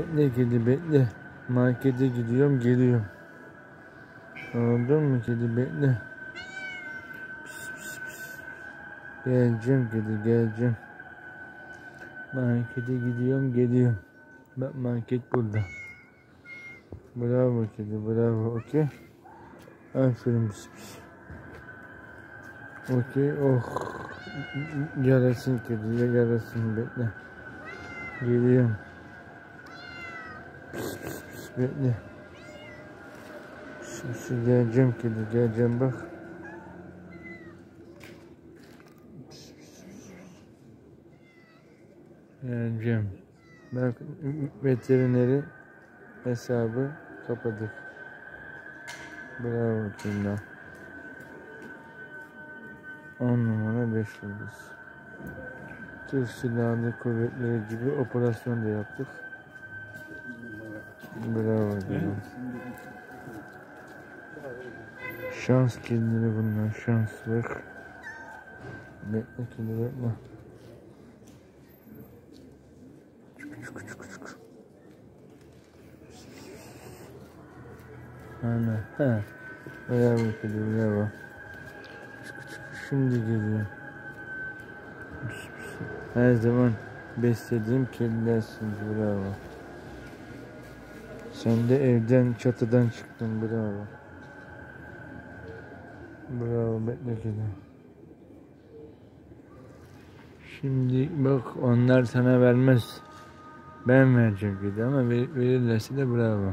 Bekle kedi bekle. Markete gidiyorum geliyorum. Anladın mı kedi bekle. Pis. Geleceğim kedi geleceğim. Markete gidiyorum geliyorum. Bak market burada. Bravo kedi bravo okey. Aferin pis pis. Okey oh. Yarasın kedi yarasın bekle. Geliyorum. Bekle. Pis pis geleceğim kedi geleceğim bak. Geleceğim. Bak veterineri hesabı kapadık. Bravo Tuna. 10 numara 5 yıldız. Türk Silahlı Kuvvetleri gibi operasyon da yaptık. Bravo canım. Şans kedileri bunlar. Şanslık. Bekle kedi bekle. Çık çık çık çık. Ana. Ha. Bravo kedi bravo. Çık çık. Şimdi geliyor. Her zaman beslediğim kedilersin bravo. Sen de evden çatıdan çıktın bravo. Bravo bekle kedi. Şimdi bak onlar sana vermez. Ben vereceğim kedi ama ver- verirlerse de bravo.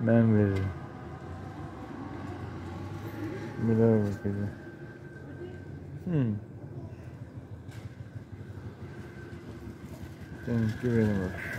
Ben veririm. Bravo kedi. Hmm. Thank you very much.